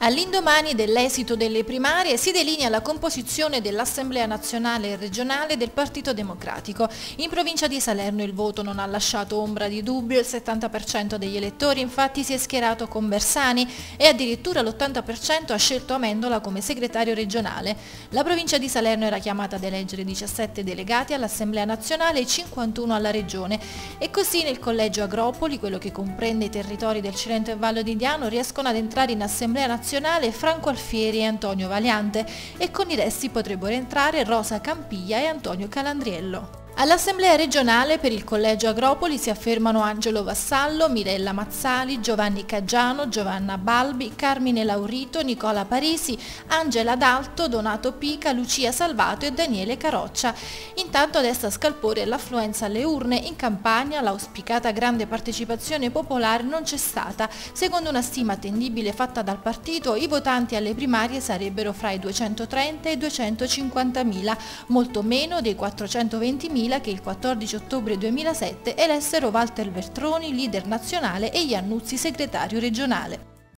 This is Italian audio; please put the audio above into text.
All'indomani dell'esito delle primarie si delinea la composizione dell'Assemblea nazionale e regionale del Partito Democratico. In provincia di Salerno il voto non ha lasciato ombra di dubbio, il 70% degli elettori infatti si è schierato con Bersani e addirittura l'80% ha scelto Amendola come segretario regionale. La provincia di Salerno era chiamata ad eleggere 17 delegati all'Assemblea nazionale e 51 alla regione e così nel collegio Agropoli, quello che comprende i territori del Cilento e Vallo di Diano, riescono ad entrare in Assemblea nazionale nazionale Franco Alfieri e Antonio Valiante e con i resti potrebbero entrare Rosa Campiglia e Antonio Calandriello. All'Assemblea regionale per il Collegio Agropoli si affermano Angelo Vassallo, Mirella Mazzali, Giovanni Caggiano, Giovanna Balbi, Carmine Laurito, Nicola Parisi, Angela D'Alto, Donato Pica, Lucia Salvato e Daniele Caroccia. Intanto desta scalpore l'affluenza alle urne. In campagna l'auspicata grande partecipazione popolare non c'è stata. Secondo una stima attendibile fatta dal partito, i votanti alle primarie sarebbero fra i 230 e i 250 mila, molto meno dei 420 mila 2000 che il 14 ottobre 2007 elessero Walter Veltroni leader nazionale e Iannuzzi segretario regionale.